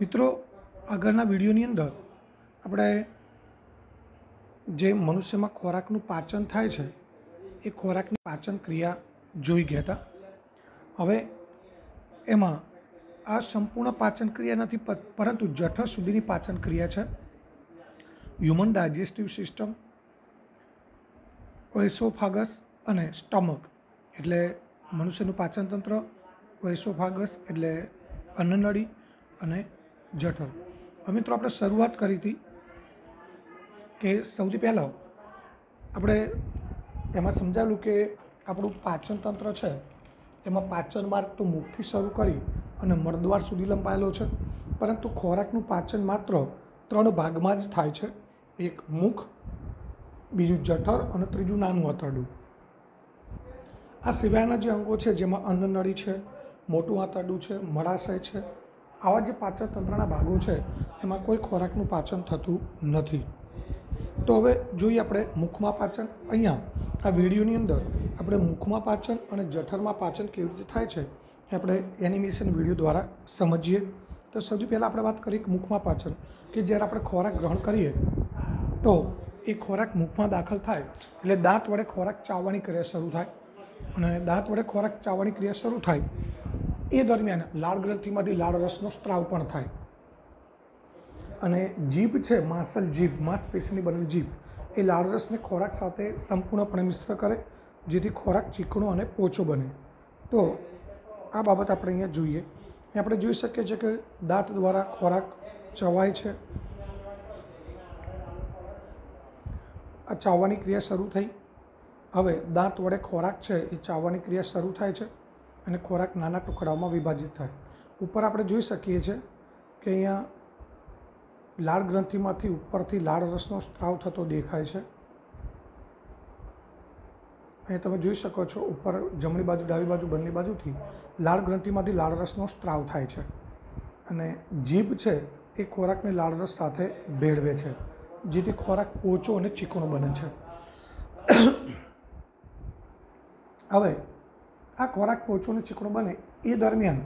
મિત્રો, આગળના વિડીયોની અંદર આપણે જે મનુષ્યમાં ખોરાકનું પાચન થાય છે, એ ખોરાકની પાચન ક્રિયા જોઈ ગયા હતા. હવે એમાં આ સંપૂર્ણ પાચન ક્રિયા નથી પરંતુ જઠર સુધીની પાચન ક્રિયા છે. હ્યુમન ડાયજેસ્ટિવ સિસ્ટમ ઓએસોફાગસ અને સ્ટમક એટલે મનુષ્યનું પાચન તંત્ર ઓએસોફાગસ એટલે અન્નનળી અને જઠર. હવે મિત્રો આપણે શરૂઆત કરી હતી કે સૌથી પહેલાં આપણે એમાં સમજાવેલું કે આપણું પાચન તંત્ર છે, એમાં પાચન માર્ગ તો મુખથી શરૂ કરી અને મળદ્વાર સુધી લંબાયેલો છે, પરંતુ ખોરાકનું પાચન માત્ર ત્રણ ભાગમાં જ થાય છે. એક મુખ, બીજું જઠર અને ત્રીજું નાનું આંતરડું. આ સિવાયના જે અંગો છે, જેમાં અન્નનળી છે, મોટું આંતરડું છે મળાશય છે આવા જે પાચન તંત્રના ભાગો છે, એમાં કોઈ ખોરાકનું પાચન થતું નથી. તો હવે જોઈએ આપણે મુખમાં પાચન. અહીંયા આ વિડીયોની અંદર આપણે મુખમાં પાચન અને જઠરમાં પાચન કેવી રીતે થાય છે, એ આપણે એનિમેશન વીડિયો દ્વારા સમજીએ. તો સૌથી પહેલાં આપણે વાત કરીએ મુખમાં પાચન, કે જ્યારે આપણે ખોરાક ગ્રહણ કરીએ, તો એ ખોરાક મુખમાં દાખલ થાય, એટલે દાંત વડે ખોરાક ચાવવાની ક્રિયા શરૂ થાય. અને દાંત વડે ખોરાક ચાવવાની ક્રિયા શરૂ થાય એ દરમિયાન લાળ ગ્રંથિમાંથી લાળ રસનો સ્ત્રાવ પણ થાય. અને જીભ છે, માંસલ જીભ, માંસપેશીની બનેલી જીભ, એ લાળ રસને ખોરાક સાથે સંપૂર્ણપણે મિશ્ર કરે, જેથી ખોરાક ચીકણો અને પોચો બને. તો આ બાબત આપણે અહીંયા જોઈએ. આપણે જોઈ શકીએ છીએ કે દાંત દ્વારા ખોરાક ચવાય છે. આ ચાવવાની ક્રિયા શરૂ થઈ. હવે દાંત વડે ખોરાક છે, એ ચાવવાની ક્રિયા શરૂ થાય છે. અને ખોરાક નાના ટુકડાઓમાં વિભાજિત થાય. ઉપર આપણે જોઈ શકીએ છીએ કે અહીંયા લાળ ગ્રંથિમાંથી ઉપરથી લાળ રસનો સ્ત્રાવ થતો દેખાય છે. અહીં તમે જોઈ શકો છો ઉપર જમણી બાજુ, ડાબી બાજુ, બંને બાજુથી લાળ ગ્રંથિમાંથી લાળ રસનો સ્ત્રાવ થાય છે. અને જીભ છે એ ખોરાકને લાળ રસ સાથે ભેળવે છે, જેથી ખોરાક ઓછો અને ચીકણો બને છે. હવે આ ખોરાક પોચો અને ચીકણો બને એ દરમિયાન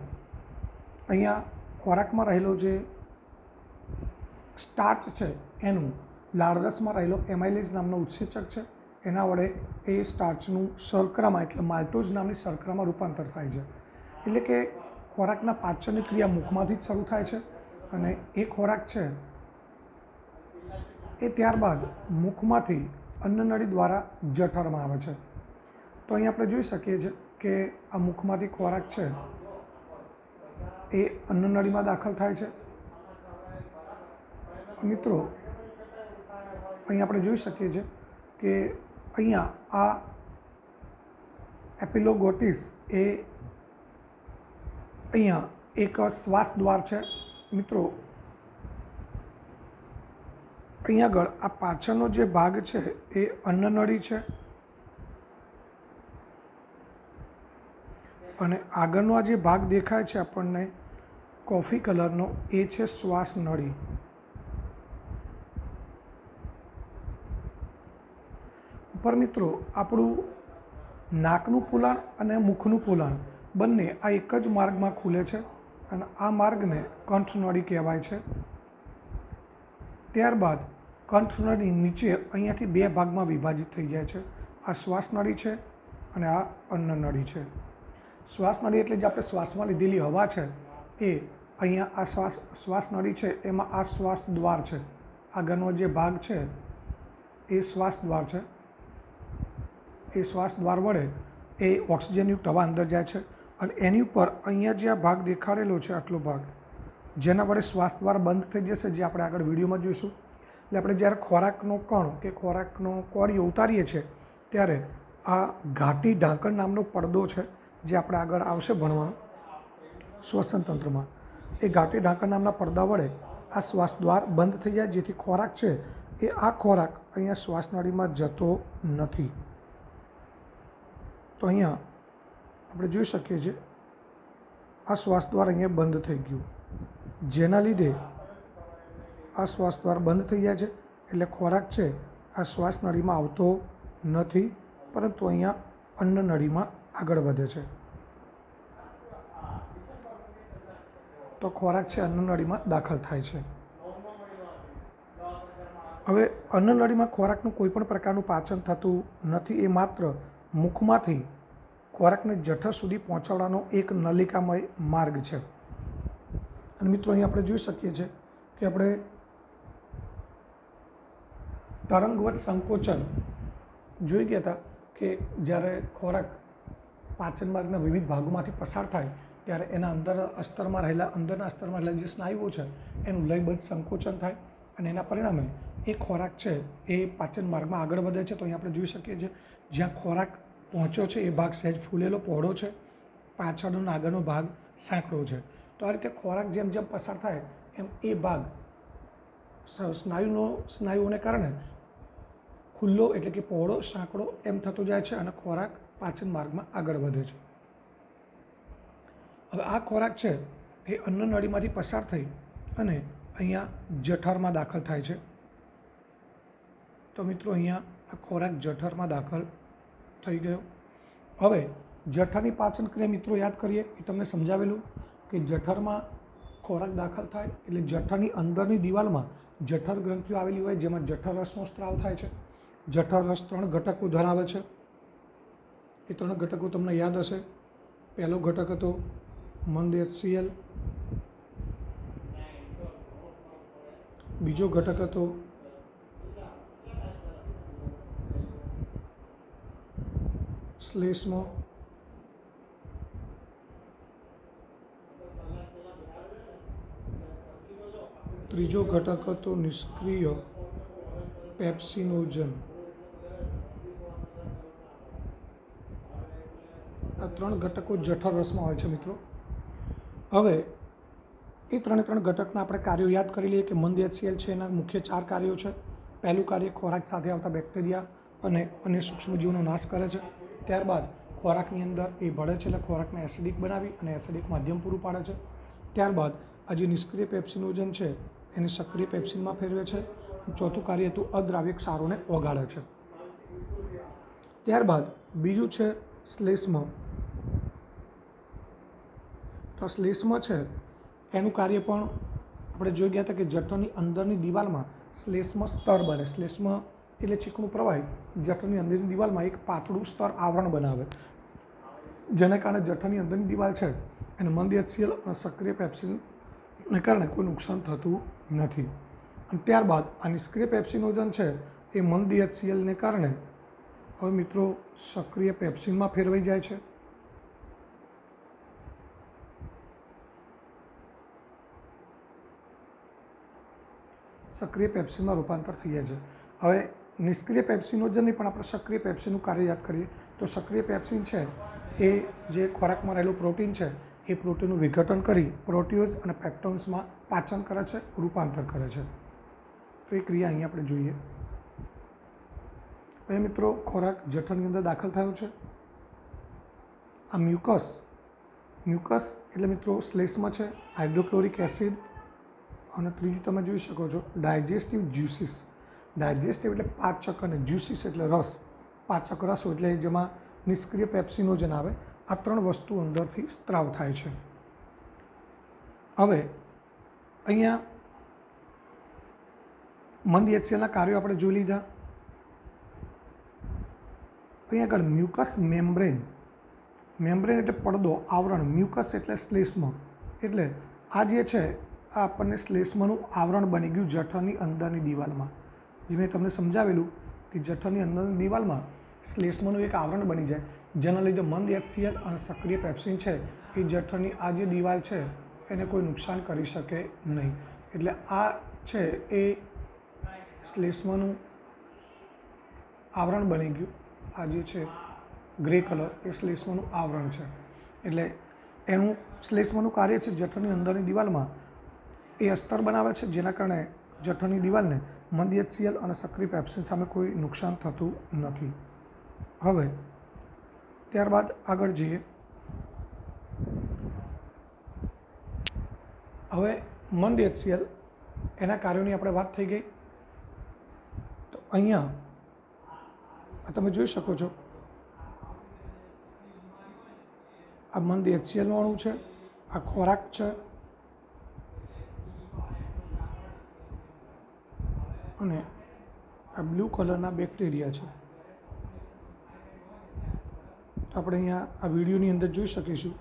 અહીંયા ખોરાકમાં રહેલો જે સ્ટાર્ચ છે, એનું લાળરસમાં રહેલો એમાઇલેઝ નામનો ઉત્સેચક છે. એના વડે એ સ્ટાર્ચનું શર્કરામાં, એટલે માલ્ટોઝ નામની શર્કરામાં રૂપાંતર થાય છે. એટલે કે ખોરાકના પાચનની ક્રિયા મુખમાંથી જ શરૂ થાય છે અને એ ખોરાક છે એ ત્યારબાદ મુખમાંથી અન્નનળી દ્વારા જઠરમાં આવે છે. તો અહીં આપણે જોઈ શકીએ છીએ કે આ મુખમાંથી ખોરાક છે, એ અન્નનળીમાં દાખલ થાય છે? મિત્રો, અહીં આપણે જોઈ શકીએ છીએ કે અહીંયા આ એપિલોગોટિસ એ અહીંયા એક શ્વાસ દ્વાર છે. મિત્રો, અહીં આગળ આ પાછળનો જે ભાગ છે, એ અન્નનળી છે. અને આગળનો આ જે ભાગ દેખાય છે આપણને કોફી કલરનો, એ છે શ્વાસ નળી. ઉપર મિત્રો, આપણું નાકનું પોલાણ અને મુખનું પોલાણ બંને આ એક જ માર્ગમાં ખુલે છે અને આ માર્ગને કંઠનળી કહેવાય છે. ત્યારબાદ કંઠનળી નીચે અહીંયાથી બે ભાગમાં વિભાજિત થઈ જાય છે. આ શ્વાસનળી છે અને આ અન્નનળી છે. શ્વાસનળી એટલે જે આપણે શ્વાસમાં લીધેલી હવા છે, એ અહીંયા આ શ્વાસ શ્વાસનળી છે, એમાં આ શ્વાસ દ્વાર છે. આગળનો જે ભાગ છે, એ શ્વાસ દ્વાર છે. એ શ્વાસ દ્વાર વડે એ ઓક્સિજનયુક્ત હવા અંદર જાય છે અને એની ઉપર અહીંયા જે આ ભાગ દેખાડેલો છે, આટલો ભાગ, જેના વડે શ્વાસ દ્વાર બંધ થઈ જશે, જે આપણે આગળ વિડીયોમાં જોઈશું. એટલે આપણે જ્યારે ખોરાકનો કણ કે ખોરાકનો કોળીઓ ઉતારીએ છીએ, ત્યારે આ ઘાટી ઢાંકણ નામનો પડદો છે. જે આપણે આગળ આવશે ભણવા, શ્વસન તંત્રમાં. એ ઘાટી ઢાંકણ નામના પડદા વડે આ શ્વાસ દ્વાર બંધ થઈ જાય, જેથી ખોરાક છે એ આ ખોરાક અહીંયા શ્વાસનળીમાં જતો નથી. તો અહીંયા આપણે જોઈ શકીએ છીએ, આ શ્વાસ દ્વાર અહીંયા બંધ થઈ ગયું. જેના લીધે આ શ્વાસ દ્વાર બંધ થઈ ગયા છે, એટલે ખોરાક છે આ શ્વાસનળીમાં આવતો નથી, પરંતુ અહીંયા અન્ન નળીમાં આગળ વધે છે. તો ખોરાક છે અન્નનળીમાં દાખલ થાય છે. હવે અન્નનળીમાં ખોરાકનું કોઈ પણ પ્રકારનું પાચન થતું નથી એ માત્ર મુખમાંથી ખોરાકને જઠર સુધી પહોંચાડવાનો એક નલિકામય માર્ગ છે. અને મિત્રો અહીં આપણે જોઈ શકીએ છીએ કે આપણે તરંગવત સંકોચન જોઈ ગયા હતા કે જ્યારે ખોરાક પાચન માર્ગના વિવિધ ભાગોમાંથી પસાર થાય ત્યારે એના અંદર અસ્તરમાં રહેલા, અંદરના અસ્તરમાં રહેલા જે સ્નાયુઓ છે, એનું લયબદ્ધ સંકોચન થાય અને એના પરિણામે એ ખોરાક છે એ પાચન માર્ગમાં આગળ વધે છે. તો અહીં આપણે જોઈ શકીએ છીએ, જ્યાં ખોરાક પહોંચ્યો છે, એ ભાગ સહેજ ફૂલેલો, પહોળો છે, પાછળનો આગળનો ભાગ સાંકડો છે. તો આ રીતે ખોરાક જેમ જેમ પસાર થાય, એમ એ ભાગ સ્નાયુનો, સ્નાયુઓને કારણે ખુલ્લો એટલે કે પહોળો સાંકડો એમ થતો જાય છે અને ખોરાક પાચન માર્ગમાં આગળ વધે છે. હવે આ ખોરાક છે એ અન્નનળીમાંથી પસાર થઈ અને અહીંયા જઠરમાં દાખલ થાય છે. તો મિત્રો અહીંયા આ ખોરાક જઠરમાં દાખલ થઈ ગયો. હવે જઠરની પાચન ક્રિયા મિત્રો યાદ કરીએ, એ તમને સમજાવેલું કે જઠરમાં ખોરાક દાખલ થાય એટલે જઠરની અંદરની દિવાલમાં જઠર ગ્રંથિઓ આવેલી હોય જેમાં જઠર રસનો સ્ત્રાવ થાય છે. જઠર રસ ત્રણ ઘટકો ધરાવે છે. એ ત્રણ ઘટકો તમને યાદ હશે? પહેલો ઘટક હતો મંદ એચસીએલ બીજો ઘટક હતો શ્લેષ્મ. ત્રીજો ઘટક હતો નિષ્ક્રિય પેપ્સિનોજન. આ ત્રણ ઘટકો જઠર રસમાં હોય છે મિત્રો. હવે, એ ત્રણે ત્રણ ઘટકના આપણે કાર્યો યાદ કરી લઈએ કે મંદ એચસીએલ છે એના મુખ્ય ચાર કાર્યો છે. પહેલું કાર્ય ખોરાક સાથે આવતા બેક્ટેરિયા અને અન્ય સૂક્ષ્મજીવોનો નાશ કરે છે. ત્યારબાદ ખોરાકની અંદર એ ભળે છે એટલે ખોરાકને એસિડિક બનાવી અને એસિડિક માધ્યમ પૂરું પાડે છે. ત્યારબાદ આ જે નિષ્ક્રિય પેપ્સિનોજન છે, એને સક્રિય પેપ્સિનમાં ફેરવે છે. ચોથું કાર્ય હતું અદ્રાવ્ય ક્ષારોને ઓગાળે છે. ત્યારબાદ બીજું છે શ્લેષ્મ. તો શ્લેષ્મ છે, એનું કાર્ય પણ આપણે જોઈ ગયા હતા કે જઠરની અંદરની દિવાલમાં શ્લેષ્મ સ્તર બને. શ્લેષ્મ એટલે ચીકણું પ્રવાહી. જઠરની અંદરની દિવાલમાં એક પાતળું સ્તર આવરણ બનાવે. જેને કારણે જઠરની અંદરની દિવાલ છે, એને મંદ એચસીએલ અને સક્રિય પેપ્સિનને કારણે કોઈ નુકસાન થતું નથી. અને ત્યારબાદ આ નિષ્ક્રિય પેપ્સિનોજન છે, એ મંદ એચસીએલને કારણે હવે મિત્રો, સક્રિય પેપ્સિનમાં ફેરવાઈ જાય છે. સક્રિય પેપ્સિનમાં રૂપાંતર થઈ જાય છે. હવે નિષ્ક્રિય પેપ્સિનો જ નહીં, પણ આપણે સક્રિય પેપ્સિનનું કાર્ય યાદ કરીએ. તો સક્રિય પેપ્સિન છે, એ જે ખોરાકમાં રહેલું પ્રોટીન છે, એ પ્રોટીનનું વિઘટન કરી પ્રોટીઓઝ અને પેપ્ટોન્સમાં પાચન કરે છે, રૂપાંતર કરે છે. તો એ ક્રિયા અહીં આપણે જોઈએ. હવે મિત્રો ખોરાક જઠરની અંદર દાખલ થયો છે. આ મ્યુકસ મ્યુકસ એટલે મિત્રો શ્લેષ્મ છે, હાઇડ્રોક્લોરિક એસિડ અને ત્રીજું તમે જોઈ શકો છો, ડાયજેસ્ટિવ જ્યુસીસ. ડાયજેસ્ટિવ એટલે પાચક અને જ્યુસીસ એટલે રસ. પાચક રસો એટલે જેમાં નિષ્ક્રિય પેપ્સિનોજન આવે. આ ત્રણ વસ્તુ અંદરથી સ્ત્રાવ થાય છે. હવે અહીંયા મંદ એચસીએલના કાર્યો આપણે જોઈ લીધા. અહીંયા આગળ મ્યુકસ મેમ્બ્રેન. મેમ્બ્રેન એટલે પડદો, આવરણ. મ્યુકસ એટલે શ્લેષ્મ. એટલે આ જે છે, આ આપણને શ્લેષ્મનું આવરણ બની ગયું જઠરની અંદરની દિવાલમાં. જે મેં તમને સમજાવેલું કે જઠરની અંદરની દિવાલમાં શ્લેષ્મનું એક આવરણ બની જાય, જેના લીધે મંદ, એચસીએલ અને સક્રિય પેપ્સિન છે, એ જઠરની આ જે દિવાલ છે, એને કોઈ નુકસાન કરી શકે નહીં. એટલે આ છે એ શ્લેષ્મનું આવરણ બની ગયું. આ જે છે, ગ્રે કલર એ શ્લેષ્મનું આવરણ છે. એટલે એનું શ્લેષ્મનું કાર્ય છે જઠરની અંદરની દિવાલમાં. એ અસ્તર બનાવે છે, જેના કારણે જઠરની દિવાલને મંદ એચસીએલ અને સક્રિય પેપ્સિન સામે કોઈ નુકસાન થતું નથી. હવે, ત્યારબાદ આગળ જઈએ. હવે મંદ એચસીએલ એના કાર્યોની આપણે વાત થઈ ગઈ. તો અહીંયા આ તમે જોઈ શકો છો. આ મંદ એચસીએલવાળું છે, આ ખોરાક છે. અને આ બ્લુ કલરના બેક્ટેરિયા છે. તો આપણે અહીંયા આ વિડીયોની અંદર જોઈ શકીશું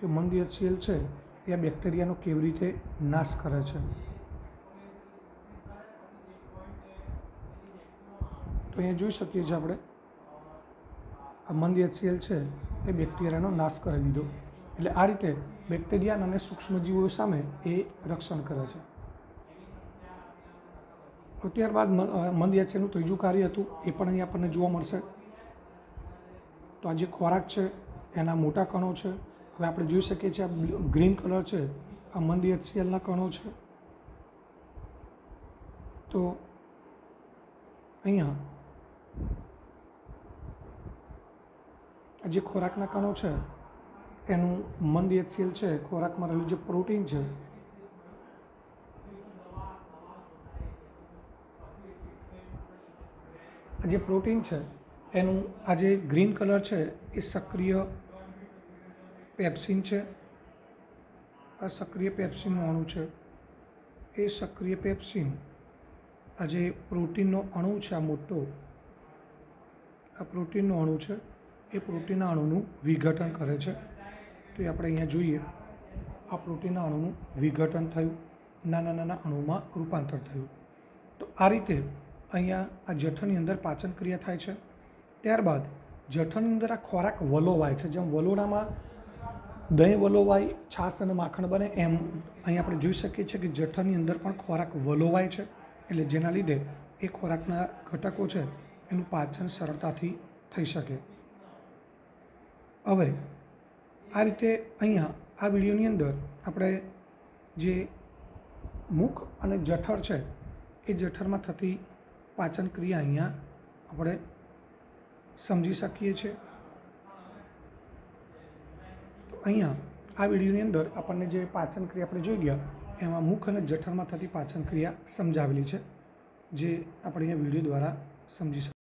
કે મંદ એચસીએલ છે એ આ બેક્ટેરિયાનો કેવી રીતે નાશ કરે છે. તો અહીંયા જોઈ શકીએ છીએ આપણે. આ મંદી એચસીએલ છે, એ બેક્ટેરિયાનો નાશ કરી દીધો. એટલે આ રીતે બેક્ટેરિયા અને સૂક્ષ્મજીવો સામે એ રક્ષણ કરે છે. તો ત્યારબાદ મંદ એચસીએલનું ત્રીજું કાર્ય હતું, એ પણ અહીં આપણને જોવા મળશે. તો આ જે ખોરાક છે, એના મોટા કણો છે. હવે આપણે જોઈ શકીએ છીએ આ ગ્રીન કલર છે, આ મંદી એચસીએલના કણો છે. તો અહીંયા આ જે ખોરાકના કણો છે, એનું મંદ એચસીએલ છે, ખોરાકમાં રહેલું જે પ્રોટીન છે જે પ્રોટીન છે, એનું આ જે ગ્રીન કલર છે, એ સક્રિય પેપ્સિન છે. આ સક્રિય પેપ્સિનનું અણુ છે. એ સક્રિય પેપ્સિન આ જે પ્રોટીનનો અણુ છે, આ મોટો, આ પ્રોટીનનો અણુ છે. એ પ્રોટીન અણુનું વિઘટન કરે છે. તો એ આપણે અહીંયા જોઈએ. આ પ્રોટીન અણુનું વિઘટન થયું. નાના નાના અણુમાં રૂપાંતર થયું. તો આ રીતે અહીંયા આ જઠરની અંદર પાચન ક્રિયા થાય છે. ત્યારબાદ જઠરની અંદર આ ખોરાક વલોવાય છે. જેમ વલોડામાં દહીં વલોવાય, છાશ અને માખણ બને એમ અહીં આપણે જોઈ શકીએ છીએ કે જઠરની અંદર પણ ખોરાક વલોવાય છે. એટલે જેના લીધે એ ખોરાકના ઘટકો છે, એનું પાચન સરળતાથી થઈ શકે. હવે આ રીતે અહીંયા આ વિડીયોની અંદર આપણે જે મુખ અને જઠર છે, એ જઠરમાં થતી પાચન ક્રિયા અહીંયા આપણે સમજી શકીએ છીએ. તો અહીંયા આ વિડીયોની અંદર આપણને જે પાચન ક્રિયા આપણે જોઈ ગયા, એમાં મુખ અને જઠરમાં થતી પાચન ક્રિયા સમજાવેલી છે, જે આપણે અહીંયા વીડિયો દ્વારા સમજી શકીએ